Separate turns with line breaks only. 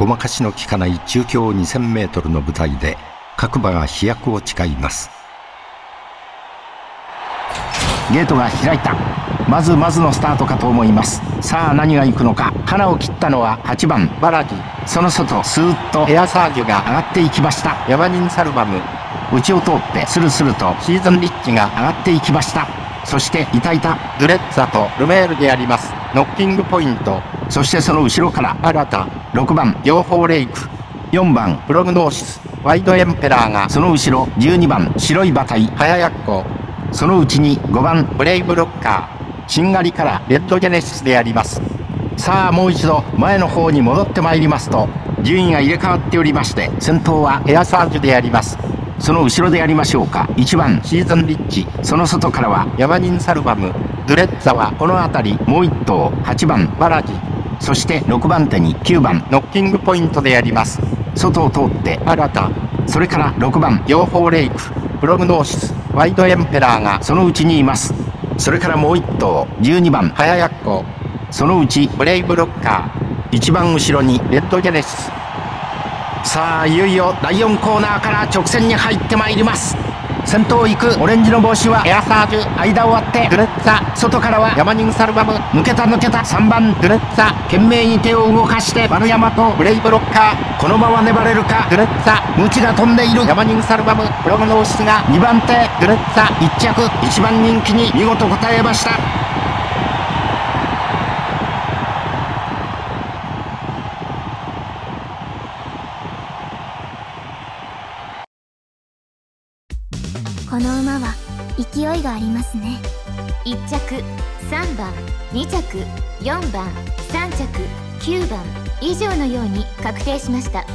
ごまかしの効かない中京2000メートルの舞台で各馬が飛躍を誓います。
ゲートが開いた。まずまずのスタートかと思います。さあ何が行くのか。花を切ったのは8番バラギその外スーッとエアサージュが上がっていきました。ヤマニンサルバム。内を通ってスルスルとシーズンリッチが上がっていきました。そしていたいたドゥレッツァとルメールでありますノッキングポイント。そしてその後ろから新た6番両方レイク。4番プログノーシス。ワイドエンペラーがその後ろ12番白い馬体。早やっこ。そのうちに5番ブレイブロッカー。しんがりからレッドジェネシスであります。さあもう一度前の方に戻ってまいりますと順位が入れ替わっておりまして先頭はエアサージュであります。その後ろでやりましょうか。1番シーズンリッチ。その外からはヤマニンサルバム。ドゥレッツァはこの辺りもう1頭。8番バラジ。そして6番手に9番ノッキングポイントでやります。外を通って新た。それから6番両方レイク。プログノーシスワイドエンペラーがそのうちにいます。それからもう1頭。12番早やっこそのうちブレイブロッカー。一番後ろにレッドジェネシス。さあいよいよ第4コーナーから直線に入ってまいります。先頭行くオレンジの帽子はエアサージュ。間を割ってドレッツァ外からはヤマニンサルバム。抜けた抜けた。3番ドレッツァ懸命に手を動かして丸山とブレイブロッカー。このまま粘れるか？ドレッツァムチが飛んでいる。ヤマニンサルバム。プログノーシスが2番手。ドレッツァ1着。1番人気に見事応えました。
この馬は勢いがありますね。
1着3番2着4番3着9番以上のように確定しました。